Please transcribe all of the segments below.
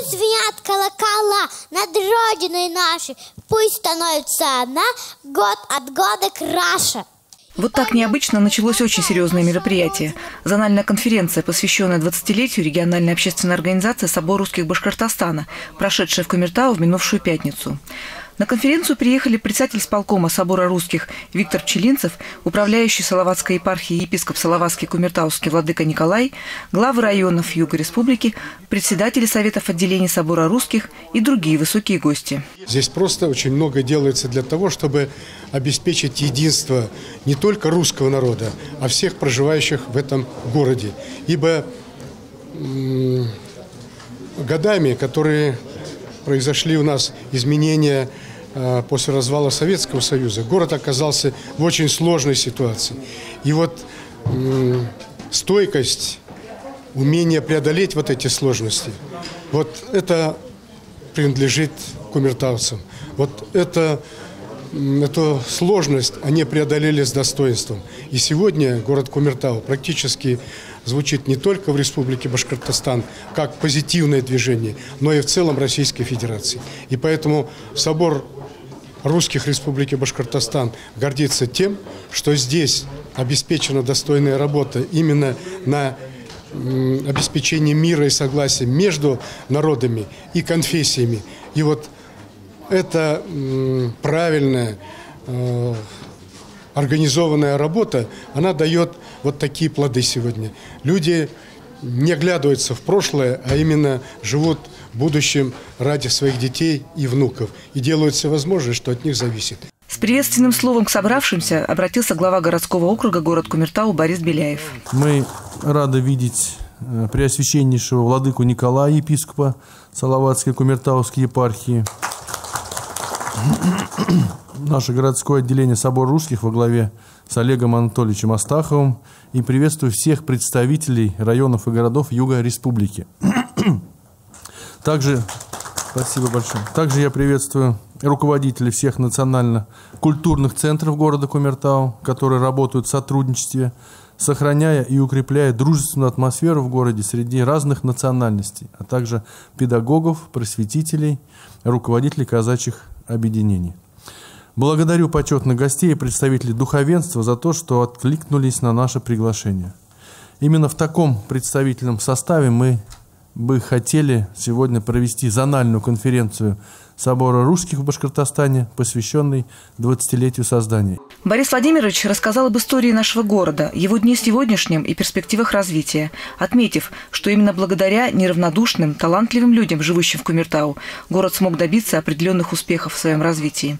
Пусть звенят колокола над Родиной нашей, пусть становится она год от года краше. Вот так необычно началось очень серьезное мероприятие. Зональная конференция, посвященная 20-летию региональной общественной организации «Собор русских Башкортостана», прошедшая в Кумертау в минувшую пятницу. На конференцию приехали председатель сполкома Собора русских Виктор Пчелинцев, управляющий Салаватской епархией епископ Салаватский Кумертауский владыка Николай, главы районов Юга Республики, председатели Советов отделений Собора русских и другие высокие гости. Здесь просто очень много делается для того, чтобы обеспечить единство не только русского народа, а всех проживающих в этом городе. Ибо годами, которые произошли у нас изменения Э, после развала Советского Союза город оказался в очень сложной ситуации. И вот стойкость, умение преодолеть вот эти сложности, вот это принадлежит кумертавцам. Вот это, эту сложность они преодолели с достоинством. И сегодня город Кумертау практически звучит не только в Республике Башкортостан как позитивное движение, но и в целом Российской Федерации. И поэтому собор русских Республики Башкортостан гордится тем, что здесь обеспечена достойная работа именно на обеспечение мира и согласия между народами и конфессиями. И вот эта правильная э, организованная работа, она дает вот такие плоды сегодня. Люди не оглядываются в прошлое, а именно живут будущем ради своих детей и внуков и делают все возможное, что от них зависит. С приветственным словом к собравшимся обратился глава городского округа город Кумертау Борис Беляев. Мы рады видеть э, преосвященнейшего владыку Николая, епископа Салаватской Кумертауской епархии, наше городское отделение Собор русских во главе с Олегом Анатольевичем Астаховым и приветствую всех представителей районов и городов Юга Республики. Также, спасибо большое. Также я приветствую руководителей всех национально-культурных центров города Кумертау, которые работают в сотрудничестве, сохраняя и укрепляя дружественную атмосферу в городе среди разных национальностей, а также педагогов, просветителей, руководителей казачьих объединений. Благодарю почетных гостей и представителей духовенства за то, что откликнулись на наше приглашение. Именно в таком представительном составе мы бы хотели сегодня провести зональную конференцию собора русских в Башкортостане, посвященный 20-летию создания. Борис Владимирович рассказал об истории нашего города, его дне сегодняшнем и перспективах развития, отметив, что именно благодаря неравнодушным, талантливым людям, живущим в Кумертау, город смог добиться определенных успехов в своем развитии.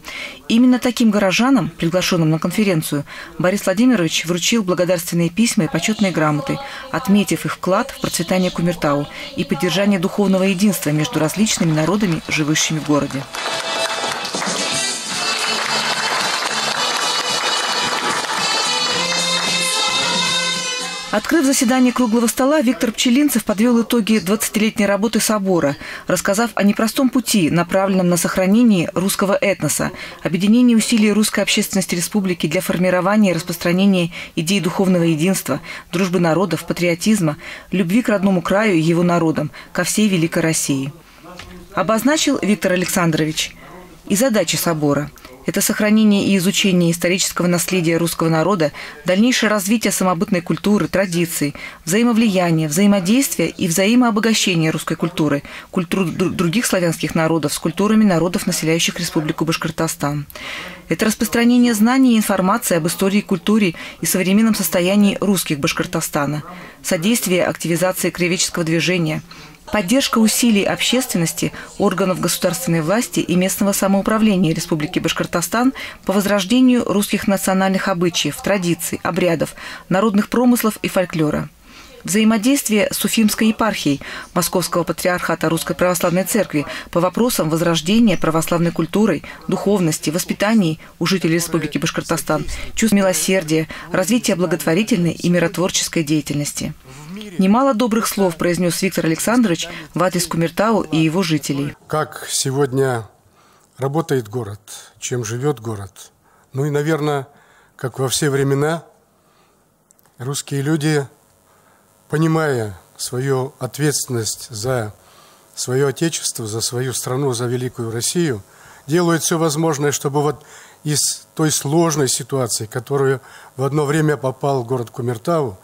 Именно таким горожанам, приглашенным на конференцию, Борис Владимирович вручил благодарственные письма и почетные грамоты, отметив их вклад в процветание Кумертау и поддержание духовного единства между различными народами, живущими в городе городе. Открыв заседание круглого стола, Виктор Пчелинцев подвел итоги 20-летней работы собора, рассказав о непростом пути, направленном на сохранение русского этноса, объединение усилий русской общественности республики для формирования и распространения идей духовного единства, дружбы народов, патриотизма, любви к родному краю и его народам, ко всей Великой России – обозначил Виктор Александрович и задачи собора. Это сохранение и изучение исторического наследия русского народа, дальнейшее развитие самобытной культуры, традиций, взаимовлияние, взаимодействие и взаимообогащение русской культуры, культур других славянских народов с культурами народов, населяющих Республику Башкортостан. Это распространение знаний и информации об истории, культуре и современном состоянии русских Башкортостана, содействие активизации краеведческого движения – Поддержка усилий общественности, органов государственной власти и местного самоуправления Республики Башкортостан по возрождению русских национальных обычаев, традиций, обрядов, народных промыслов и фольклора. Взаимодействие с Уфимской епархией Московского патриархата Русской Православной Церкви по вопросам возрождения православной культуры, духовности, воспитания у жителей Республики Башкортостан, чувств милосердия, развития благотворительной и миротворческой деятельности. Немало добрых слов произнес Виктор Александрович в адрес Кумертау и его жителей. Как сегодня работает город, чем живет город. Ну и, наверное, как во все времена, русские люди, понимая свою ответственность за свое Отечество, за свою страну, за великую Россию, делают все возможное, чтобы вот из той сложной ситуации, в которую в одно время попал город Кумертау,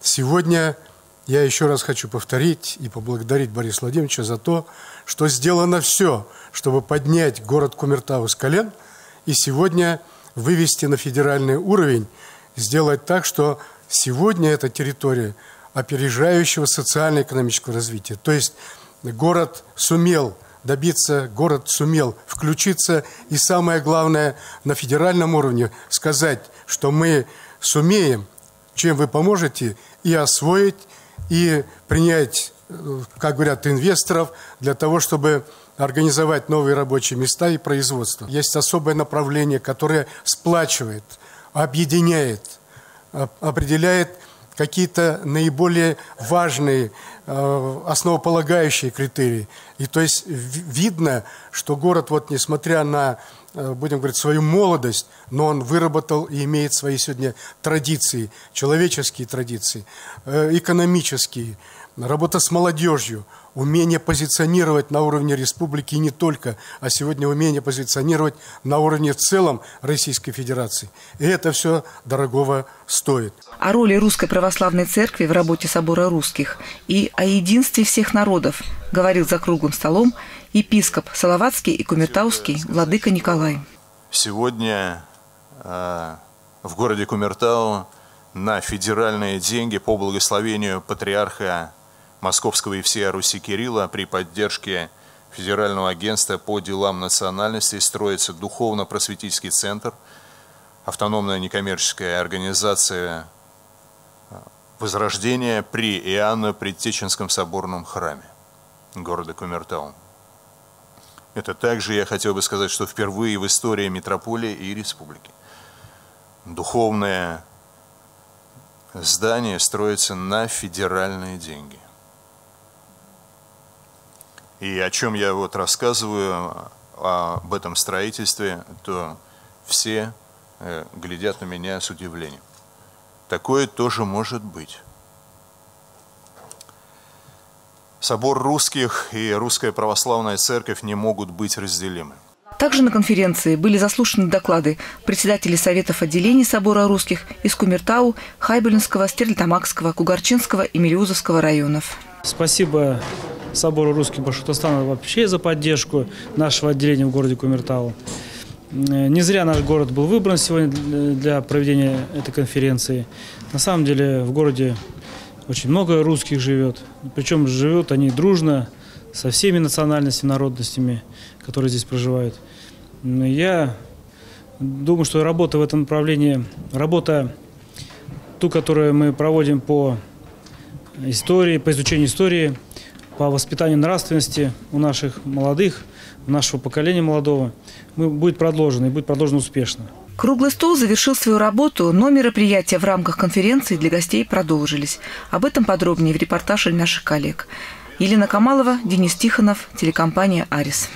сегодня я еще раз хочу повторить и поблагодарить Бориса Владимировича за то, что сделано все, чтобы поднять город Кумертау с колен и сегодня вывести на федеральный уровень, сделать так, что сегодня эта территория опережающего социально-экономического развития. То есть город сумел добиться, город сумел включиться и самое главное на федеральном уровне сказать, что мы сумеем, чем вы поможете, и освоить, и принять, э, как говорят, инвесторов для того, чтобы организовать новые рабочие места и производство. Есть особое направление, которое сплачивает, объединяет, определяет какие-то наиболее важные, э, основополагающие критерии. И то есть видно, что город, вот несмотря на, будем говорить, свою молодость, но он выработал и имеет свои сегодня традиции, человеческие традиции, э, экономические, работа с молодежью, умение позиционировать на уровне республики и не только, а сегодня умение позиционировать на уровне в целом Российской Федерации. И это все дорогого стоит. О роли Русской Православной Церкви в работе Собора Русских и о единстве всех народов говорил за круглым столом епископ Салаватский и Кумертауский Владыка Николай. Сегодня э, в городе Кумертау на федеральные деньги по благословению патриарха Московского и всей Руси Кирилла при поддержке Федерального агентства по делам национальностей строится духовно-просветительский центр, автономная некоммерческая организация Возрождения при Иоанно-Предтеченском соборном храме города Кумертау. Это также я хотел бы сказать, что впервые в истории метрополии и республики духовное здание строится на федеральные деньги. И о чем я вот рассказываю, об этом строительстве, то все э, глядят на меня с удивлением. Такое тоже может быть. Собор русских и Русская Православная Церковь не могут быть разделимы. Также на конференции были заслушаны доклады председателей Советов отделений Собора русских из Кумертау, Хайбелинского, Стерлитамакского, Кугарчинского и Мелиузовского районов. Спасибо собору русских Башкортостана вообще за поддержку нашего отделения в городе Кумертау. Не зря наш город был выбран сегодня для проведения этой конференции. На самом деле в городе очень много русских живет. Причем живут они дружно со всеми национальностями, народностями, которые здесь проживают. Я думаю, что работа в этом направлении, работа ту, которую мы проводим по истории, по изучению истории, по воспитанию нравственности у наших молодых, нашего поколения молодого, будет продолжена и будет продолжена успешно. Круглый стол завершил свою работу, но мероприятия в рамках конференции для гостей продолжились. Об этом подробнее в репортаже наших коллег. Елена Камалова, Денис Тихонов, телекомпания «Арис».